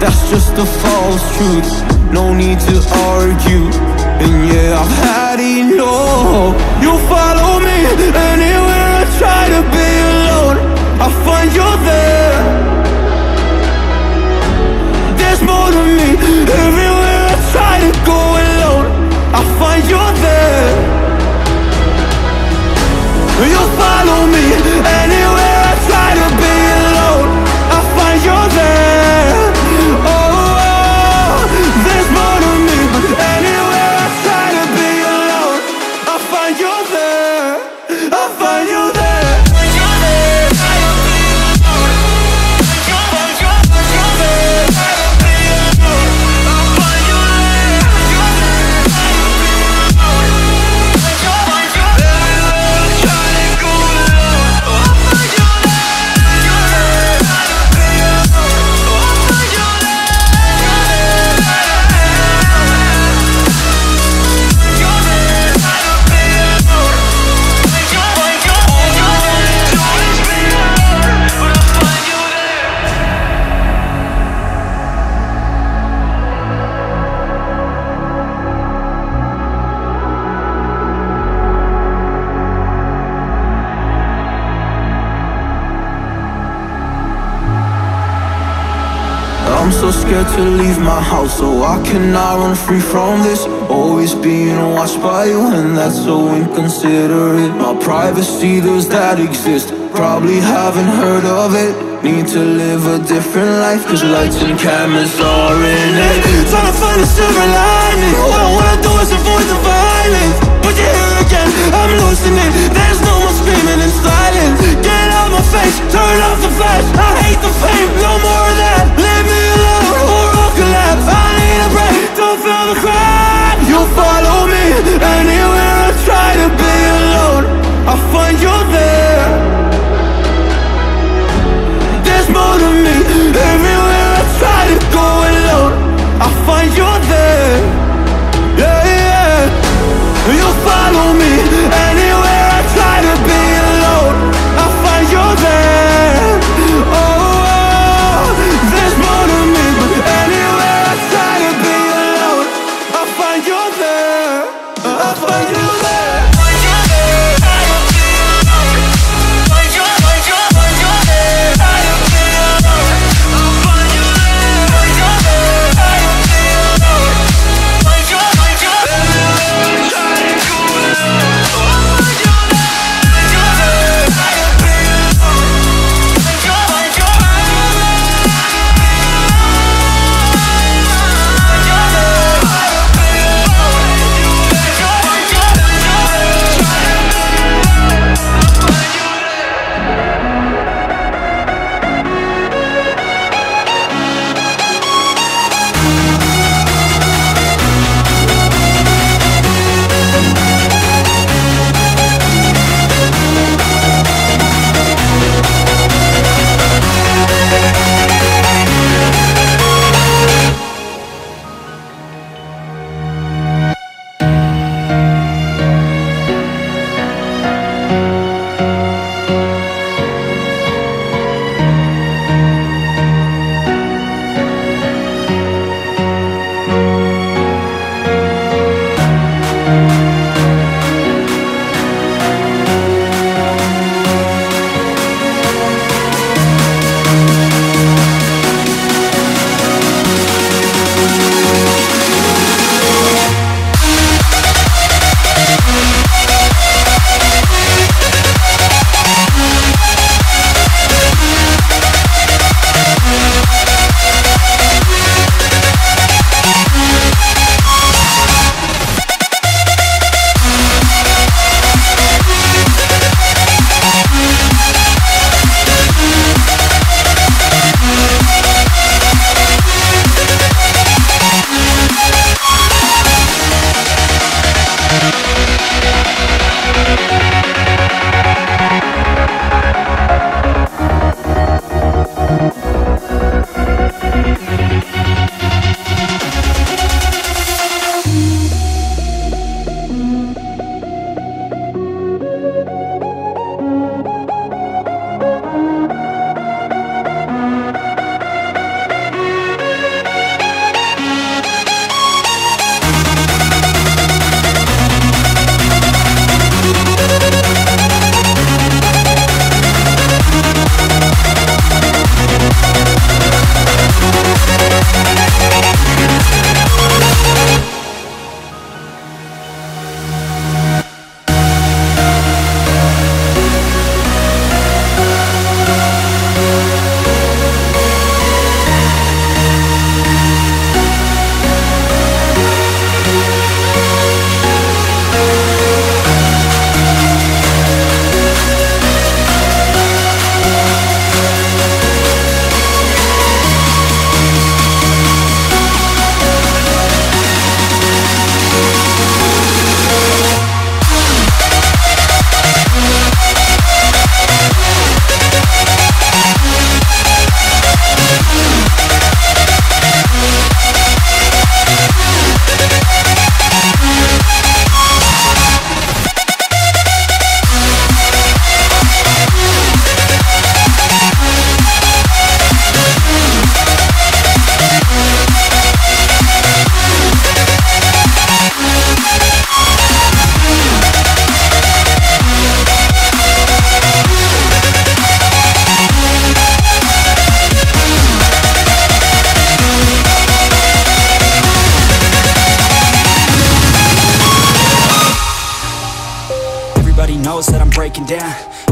that's just a false truth. No need to argue, and yeah, I've had enough. You follow me anywhere I try to be alone. I find you there. Scared to leave my house So I cannot run free from this. Always being watched by you And that's so inconsiderate. My privacy, does that exist? Probably haven't heard of it. Need to live a different life Cause lights and cameras are in it. Trying to find a silver lining. All I wanna do is avoid the violence. But you're here again, I'm losing it. There's no more screaming lows that I'm breaking down.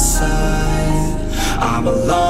outside I'm alone,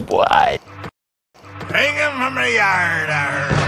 boy. Hang him from the yard.